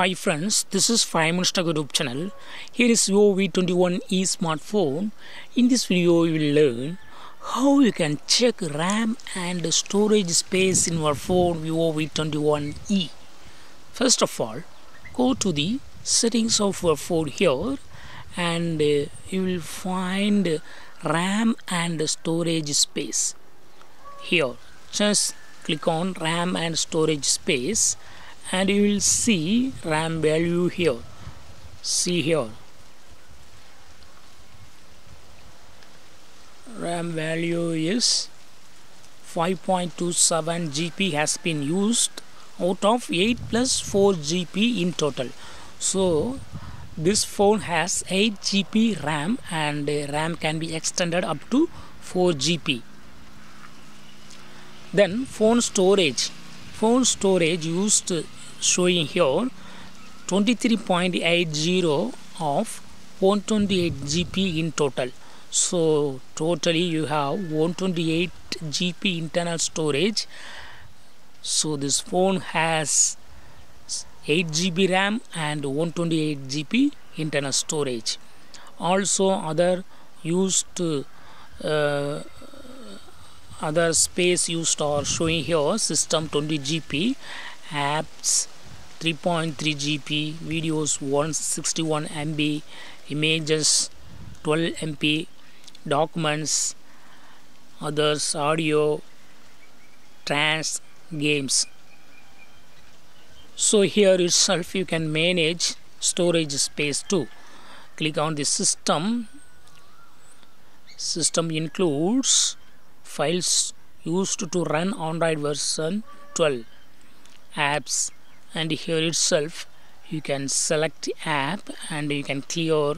Hi friends, this is 5 Minutes Tech YouTube channel. Here is Vivo V21e smartphone. In this video you will learn how you can check RAM and storage space in your phone Vivo V21e. First of all, go to the settings of your phone here and uh, you will find RAM and storage space. Here, just click on RAM and storage space and you will see RAM value here. See here. RAM value is 5.27 GB has been used out of 8 plus 4 GB in total. So this phone has 8 GB RAM and RAM can be extended up to 4 GB then phone storage. Phone storage used showing here 23.80 of 128 GB in total. So totally you have 128 GB internal storage. So this phone has 8 GB RAM and 128 GB internal storage. Also other used uh, other space used are showing here system 20 GB apps 3.3 GB videos 161 MB images 12 MB documents others audio trans games. So here itself you can manage storage space too. Click on the system. System includes files used to run android version 12 apps and here itself you can select app and you can clear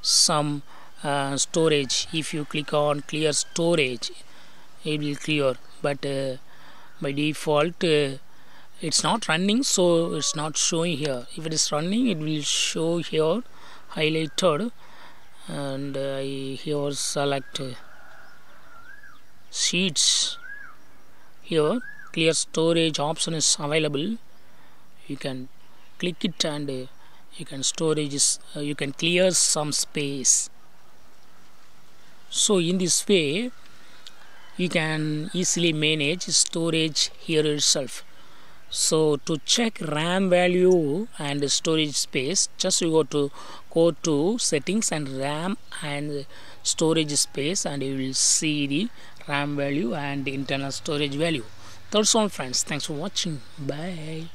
some uh, storage. If you click on clear storage it will clear. But uh, by default uh, it's not running so it's not showing here. If it is running it will show here highlighted and I here select sheets. Here clear storage option is available you can click it and uh, you can storage uh, you can clear some space. So in this way you can easily manage storage here itself. So to check ram value and storage space just you go to go to settings and ram and storage space and you will see the ram value and internal storage value. That's all friends. Thanks for watching. Bye